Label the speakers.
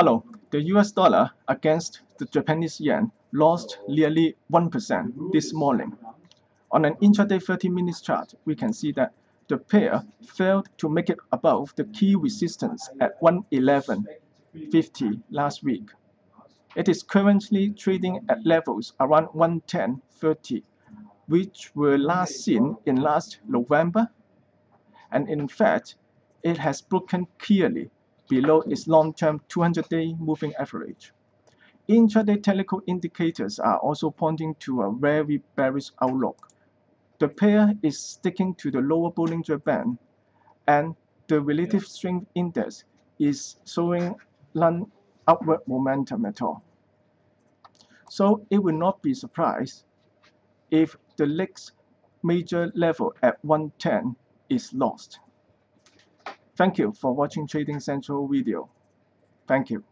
Speaker 1: Hello, the US dollar against the Japanese yen lost nearly 1% this morning. On an intraday 30 minutes chart, we can see that the pair failed to make it above the key resistance at 111.50 last week. It is currently trading at levels around 110.30, which were last seen in last November. And in fact, it has broken clearly below its long-term 200-day moving average. Intraday technical indicators are also pointing to a very bearish outlook. The pair is sticking to the lower Bollinger Band, and the relative strength index is showing none upward momentum at all. So it will not be surprised if the next major level at 110 is lost. Thank you for watching Trading Central video. Thank you.